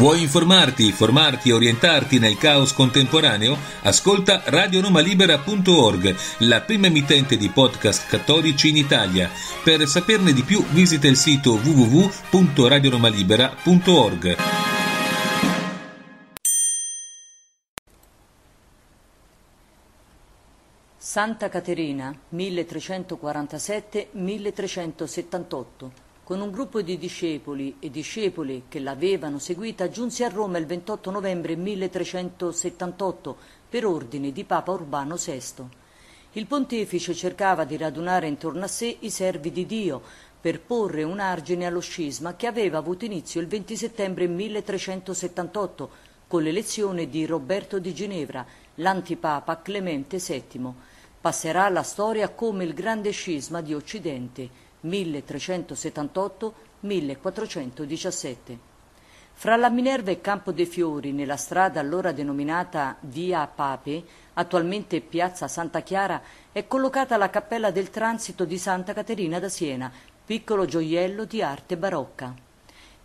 Vuoi informarti, formarti e orientarti nel caos contemporaneo? Ascolta radionomalibera.org, la prima emittente di podcast cattolici in Italia. Per saperne di più visita il sito www.radionomalibera.org. Santa Caterina 1347-1378 con un gruppo di discepoli e discepoli che l'avevano seguita, giunse a Roma il 28 novembre 1378 per ordine di Papa Urbano VI. Il pontefice cercava di radunare intorno a sé i servi di Dio per porre un argine allo scisma che aveva avuto inizio il 20 settembre 1378 con l'elezione di Roberto di Ginevra, l'antipapa Clemente VII. Passerà alla storia come il grande scisma di Occidente 1378-1417. Fra la Minerva e Campo dei Fiori, nella strada allora denominata Via Pape, attualmente Piazza Santa Chiara, è collocata la cappella del transito di Santa Caterina da Siena, piccolo gioiello di arte barocca.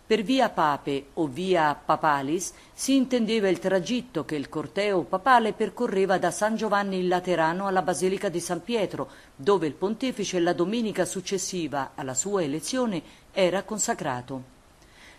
Per via Pape o via Papalis si intendeva il tragitto che il corteo papale percorreva da San Giovanni il Laterano alla Basilica di San Pietro, dove il pontefice la domenica successiva alla sua elezione era consacrato.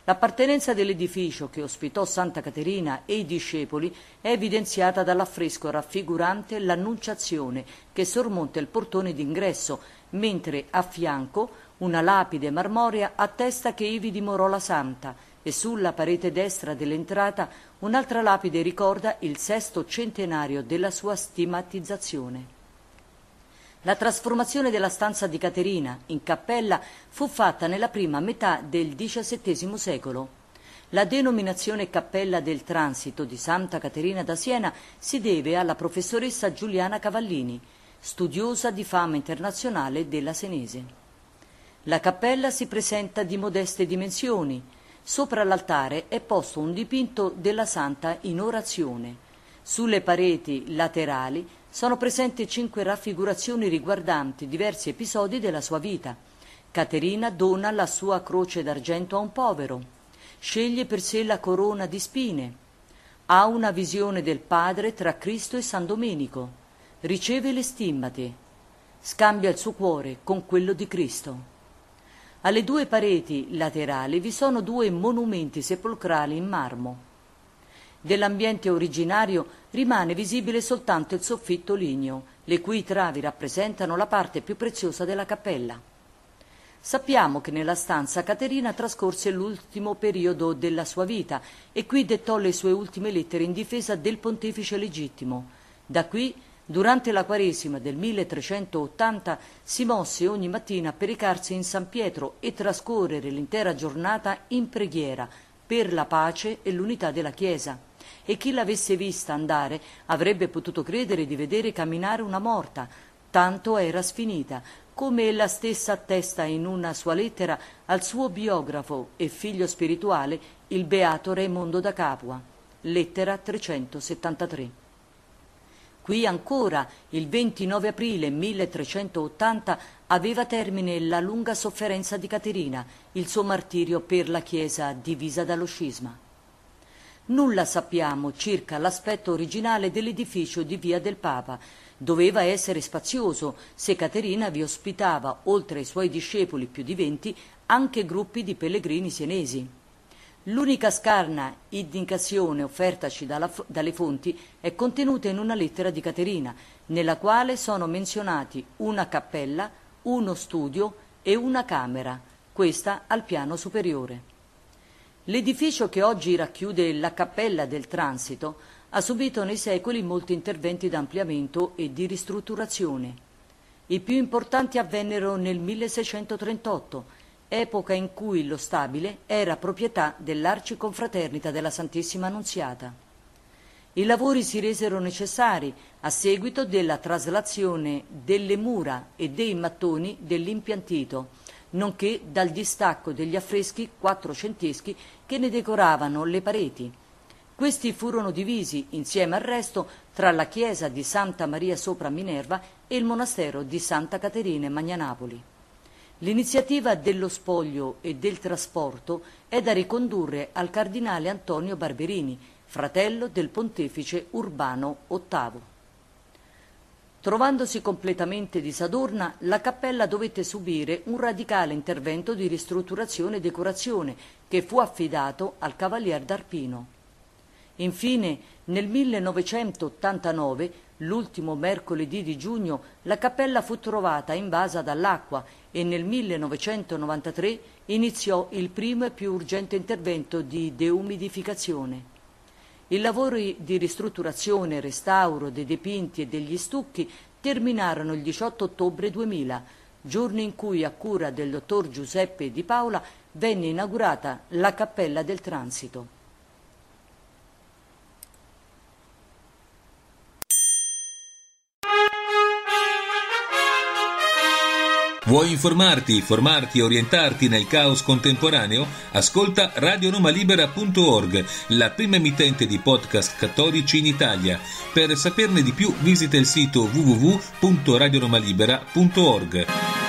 L'appartenenza dell'edificio che ospitò Santa Caterina e i discepoli è evidenziata dall'affresco raffigurante l'Annunciazione che sormonta il portone d'ingresso, mentre a fianco una lapide marmorea attesta che ivi dimorò la santa e sulla parete destra dell'entrata un'altra lapide ricorda il sesto centenario della sua stigmatizzazione. La trasformazione della stanza di Caterina in cappella fu fatta nella prima metà del XVII secolo. La denominazione Cappella del Transito di Santa Caterina da Siena si deve alla professoressa Giuliana Cavallini, studiosa di fama internazionale della Senese. La cappella si presenta di modeste dimensioni. Sopra l'altare è posto un dipinto della Santa in orazione. Sulle pareti laterali sono presenti cinque raffigurazioni riguardanti diversi episodi della sua vita. Caterina dona la sua croce d'argento a un povero. Sceglie per sé la corona di spine. Ha una visione del Padre tra Cristo e San Domenico. Riceve le stimmate. Scambia il suo cuore con quello di Cristo. Alle due pareti laterali vi sono due monumenti sepolcrali in marmo. Dell'ambiente originario rimane visibile soltanto il soffitto ligneo, le cui travi rappresentano la parte più preziosa della cappella. Sappiamo che nella stanza Caterina trascorse l'ultimo periodo della sua vita e qui dettò le sue ultime lettere in difesa del pontefice legittimo. Da qui Durante la Quaresima del 1380 si mosse ogni mattina per recarsi in San Pietro e trascorrere l'intera giornata in preghiera per la pace e l'unità della Chiesa. E chi l'avesse vista andare avrebbe potuto credere di vedere camminare una morta, tanto era sfinita, come ella stessa attesta in una sua lettera al suo biografo e figlio spirituale, il beato Raimondo da Capua. Lettera 373. Qui ancora, il 29 aprile 1380, aveva termine la lunga sofferenza di Caterina, il suo martirio per la Chiesa divisa dallo scisma. Nulla sappiamo circa l'aspetto originale dell'edificio di Via del Papa. Doveva essere spazioso se Caterina vi ospitava, oltre ai suoi discepoli più di venti, anche gruppi di pellegrini sienesi. L'unica scarna indicazione offertaci dalla, dalle fonti è contenuta in una lettera di Caterina, nella quale sono menzionati una cappella, uno studio e una camera, questa al piano superiore. L'edificio che oggi racchiude la cappella del transito ha subito nei secoli molti interventi d'ampliamento e di ristrutturazione. I più importanti avvennero nel 1638 epoca in cui lo stabile era proprietà dell'Arciconfraternita della Santissima Annunziata. I lavori si resero necessari a seguito della traslazione delle mura e dei mattoni dell'impiantito, nonché dal distacco degli affreschi quattrocenteschi che ne decoravano le pareti. Questi furono divisi, insieme al resto, tra la chiesa di Santa Maria sopra Minerva e il monastero di Santa Caterina e Magnanapoli. L'iniziativa dello spoglio e del trasporto è da ricondurre al cardinale Antonio Barberini, fratello del pontefice Urbano VIII. Trovandosi completamente disadorna, la cappella dovette subire un radicale intervento di ristrutturazione e decorazione che fu affidato al cavalier d'Arpino. Infine, nel 1989, l'ultimo mercoledì di giugno, la cappella fu trovata invasa dall'acqua e nel 1993 iniziò il primo e più urgente intervento di deumidificazione. I lavori di ristrutturazione e restauro dei dipinti e degli stucchi terminarono il 18 ottobre 2000, giorno in cui a cura del dottor Giuseppe Di Paola venne inaugurata la Cappella del Transito. Vuoi informarti, formarti e orientarti nel caos contemporaneo? Ascolta radionomalibera.org, la prima emittente di podcast cattolici in Italia. Per saperne di più visita il sito www.radionomalibera.org.